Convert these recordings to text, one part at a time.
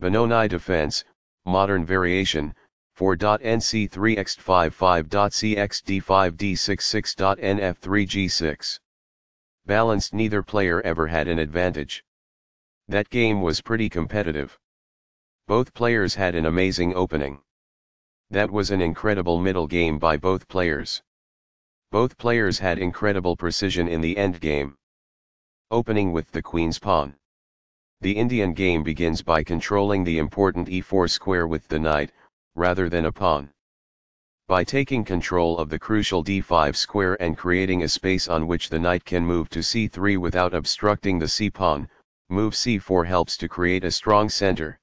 Benoni defense, modern variation, 4.nc3x55.cxd5d66.nf3g6. Balanced neither player ever had an advantage. That game was pretty competitive. Both players had an amazing opening. That was an incredible middle game by both players. Both players had incredible precision in the endgame. Opening with the queen's pawn. The Indian game begins by controlling the important e4 square with the knight, rather than a pawn. By taking control of the crucial d5 square and creating a space on which the knight can move to c3 without obstructing the c-pawn, move c4 helps to create a strong center.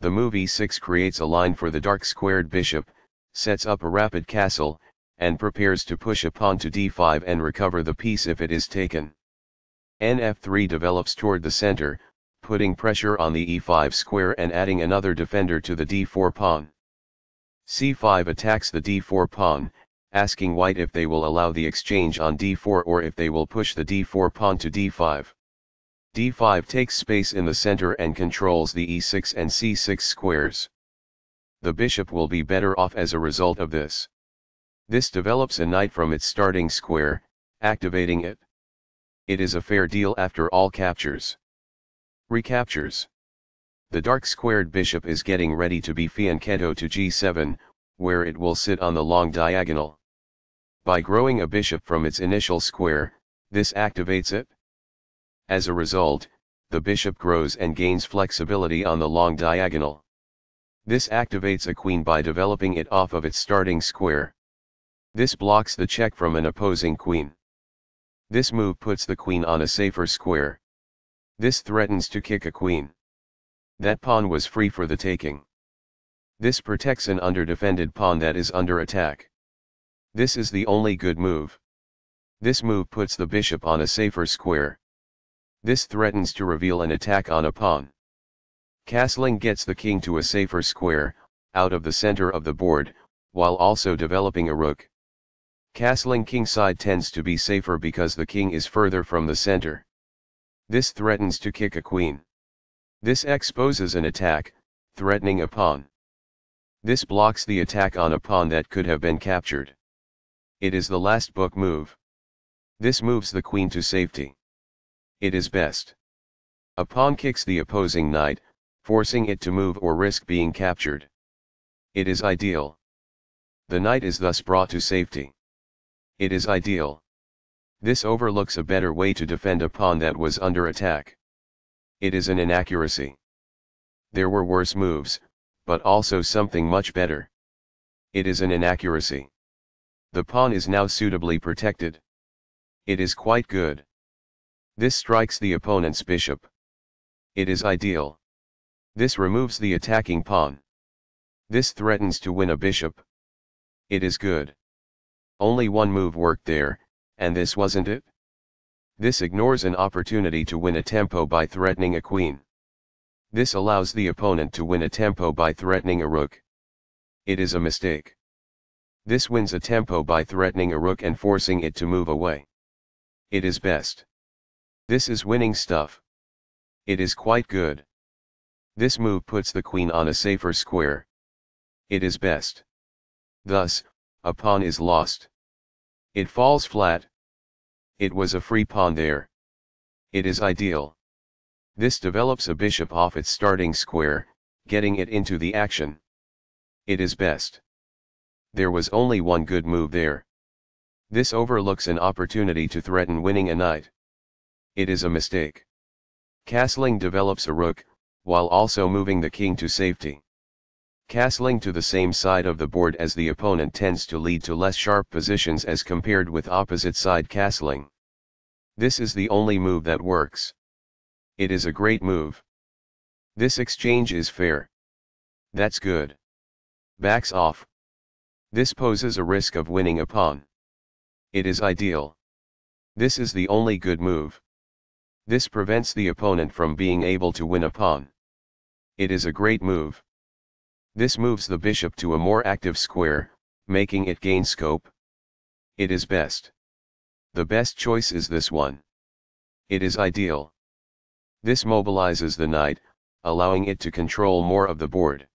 The move e6 creates a line for the dark squared bishop, sets up a rapid castle, and prepares to push a pawn to d5 and recover the piece if it is taken. nf3 develops toward the center, putting pressure on the e5 square and adding another defender to the d4 pawn c5 attacks the d4 pawn, asking white if they will allow the exchange on d4 or if they will push the d4 pawn to d5. d5 takes space in the center and controls the e6 and c6 squares. The bishop will be better off as a result of this. This develops a knight from its starting square, activating it. It is a fair deal after all captures. Recaptures. The dark squared bishop is getting ready to be fianchetto to g7, where it will sit on the long diagonal. By growing a bishop from its initial square, this activates it. As a result, the bishop grows and gains flexibility on the long diagonal. This activates a queen by developing it off of its starting square. This blocks the check from an opposing queen. This move puts the queen on a safer square. This threatens to kick a queen. That pawn was free for the taking. This protects an underdefended pawn that is under attack. This is the only good move. This move puts the bishop on a safer square. This threatens to reveal an attack on a pawn. Castling gets the king to a safer square, out of the center of the board, while also developing a rook. Castling kingside tends to be safer because the king is further from the center. This threatens to kick a queen. This exposes an attack, threatening a pawn. This blocks the attack on a pawn that could have been captured. It is the last book move. This moves the queen to safety. It is best. A pawn kicks the opposing knight, forcing it to move or risk being captured. It is ideal. The knight is thus brought to safety. It is ideal. This overlooks a better way to defend a pawn that was under attack. It is an inaccuracy. There were worse moves, but also something much better. It is an inaccuracy. The pawn is now suitably protected. It is quite good. This strikes the opponent's bishop. It is ideal. This removes the attacking pawn. This threatens to win a bishop. It is good. Only one move worked there, and this wasn't it? This ignores an opportunity to win a tempo by threatening a queen. This allows the opponent to win a tempo by threatening a rook. It is a mistake. This wins a tempo by threatening a rook and forcing it to move away. It is best. This is winning stuff. It is quite good. This move puts the queen on a safer square. It is best. Thus, a pawn is lost. It falls flat. It was a free pawn there. It is ideal. This develops a bishop off its starting square, getting it into the action. It is best. There was only one good move there. This overlooks an opportunity to threaten winning a knight. It is a mistake. Castling develops a rook, while also moving the king to safety. Castling to the same side of the board as the opponent tends to lead to less sharp positions as compared with opposite side castling. This is the only move that works. It is a great move. This exchange is fair. That's good. Backs off. This poses a risk of winning a pawn. It is ideal. This is the only good move. This prevents the opponent from being able to win a pawn. It is a great move. This moves the bishop to a more active square, making it gain scope. It is best. The best choice is this one. It is ideal. This mobilizes the knight, allowing it to control more of the board.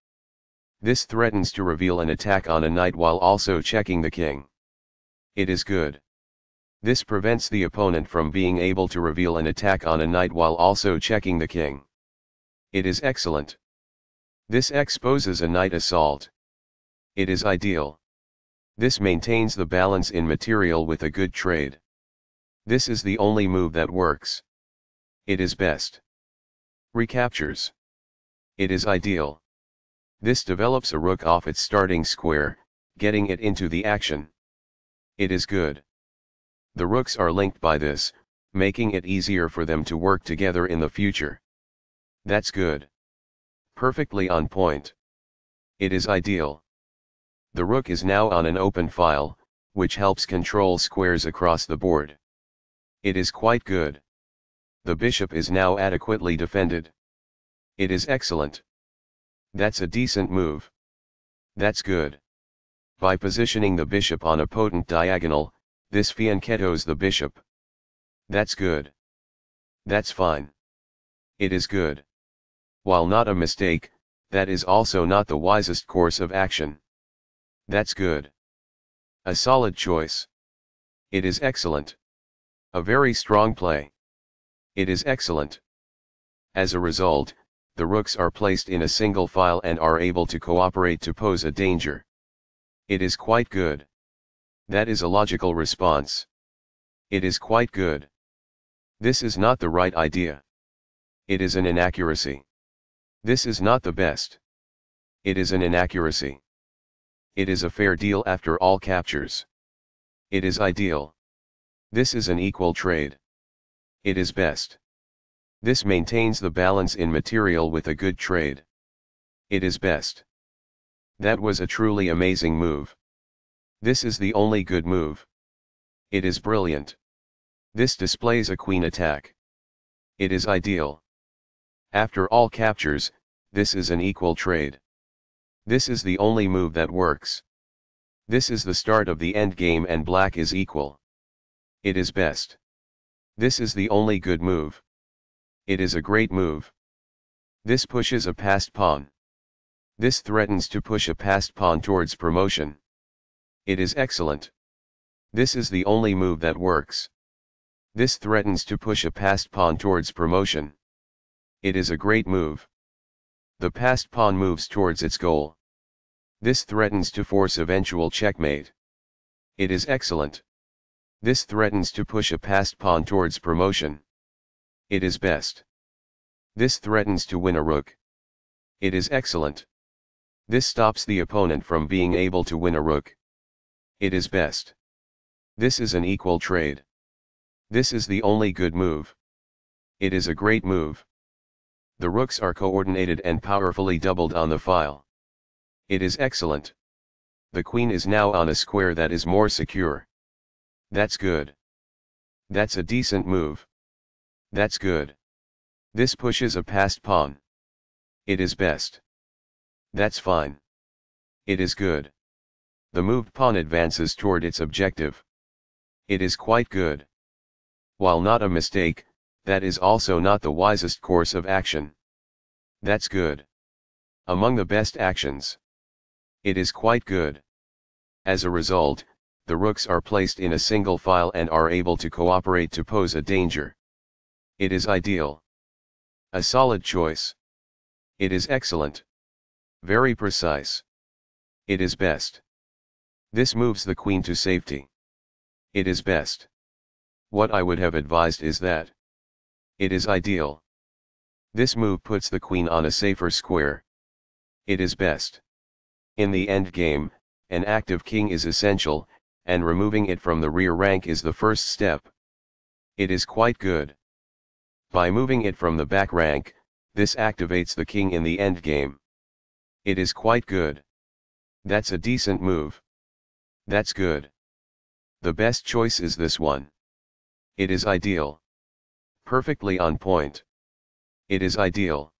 This threatens to reveal an attack on a knight while also checking the king. It is good. This prevents the opponent from being able to reveal an attack on a knight while also checking the king. It is excellent. This exposes a knight assault. It is ideal. This maintains the balance in material with a good trade. This is the only move that works. It is best. Recaptures. It is ideal. This develops a rook off its starting square, getting it into the action. It is good. The rooks are linked by this, making it easier for them to work together in the future. That's good. Perfectly on point. It is ideal. The rook is now on an open file, which helps control squares across the board. It is quite good. The bishop is now adequately defended. It is excellent. That's a decent move. That's good. By positioning the bishop on a potent diagonal, this fianchettos the bishop. That's good. That's fine. It is good. While not a mistake, that is also not the wisest course of action. That's good. A solid choice. It is excellent. A very strong play. It is excellent. As a result, the rooks are placed in a single file and are able to cooperate to pose a danger. It is quite good. That is a logical response. It is quite good. This is not the right idea. It is an inaccuracy. This is not the best. It is an inaccuracy. It is a fair deal after all captures. It is ideal. This is an equal trade. It is best. This maintains the balance in material with a good trade. It is best. That was a truly amazing move. This is the only good move. It is brilliant. This displays a queen attack. It is ideal. After all captures, this is an equal trade. This is the only move that works. This is the start of the end game and black is equal. It is best. This is the only good move. It is a great move. This pushes a passed pawn. This threatens to push a passed pawn towards promotion. It is excellent. This is the only move that works. This threatens to push a passed pawn towards promotion. It is a great move. The passed pawn moves towards its goal. This threatens to force eventual checkmate. It is excellent. This threatens to push a passed pawn towards promotion. It is best. This threatens to win a rook. It is excellent. This stops the opponent from being able to win a rook. It is best. This is an equal trade. This is the only good move. It is a great move. The rooks are coordinated and powerfully doubled on the file. It is excellent. The queen is now on a square that is more secure. That's good. That's a decent move. That's good. This pushes a passed pawn. It is best. That's fine. It is good. The moved pawn advances toward its objective. It is quite good. While not a mistake, that is also not the wisest course of action. That's good. Among the best actions. It is quite good. As a result, the rooks are placed in a single file and are able to cooperate to pose a danger. It is ideal. A solid choice. It is excellent. Very precise. It is best. This moves the queen to safety. It is best. What I would have advised is that. It is ideal. This move puts the queen on a safer square. It is best. In the endgame, an active king is essential, and removing it from the rear rank is the first step. It is quite good. By moving it from the back rank, this activates the king in the endgame. It is quite good. That's a decent move. That's good. The best choice is this one. It is ideal. Perfectly on point. It is ideal.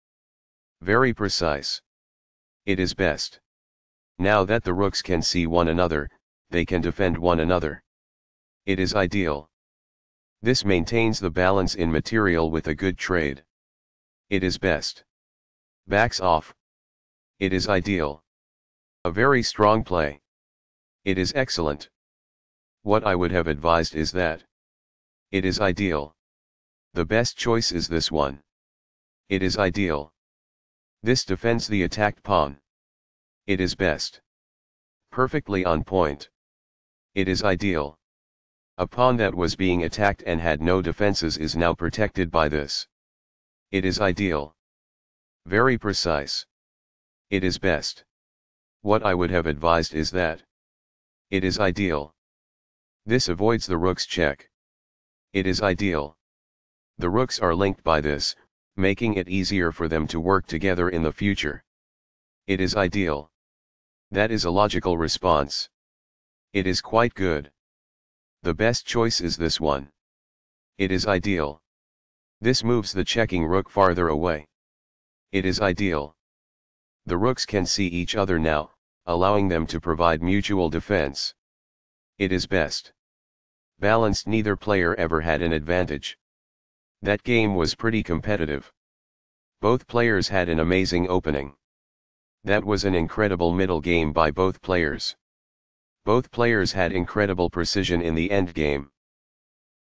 Very precise. It is best. Now that the rooks can see one another, they can defend one another. It is ideal. This maintains the balance in material with a good trade. It is best. Backs off. It is ideal. A very strong play. It is excellent. What I would have advised is that. It is ideal. The best choice is this one. It is ideal. This defends the attacked pawn. It is best. Perfectly on point. It is ideal. A pawn that was being attacked and had no defenses is now protected by this. It is ideal. Very precise. It is best. What I would have advised is that. It is ideal. This avoids the rook's check. It is ideal. The rooks are linked by this, making it easier for them to work together in the future. It is ideal. That is a logical response. It is quite good. The best choice is this one. It is ideal. This moves the checking rook farther away. It is ideal. The rooks can see each other now, allowing them to provide mutual defense. It is best. Balanced neither player ever had an advantage. That game was pretty competitive. Both players had an amazing opening. That was an incredible middle game by both players. Both players had incredible precision in the end game.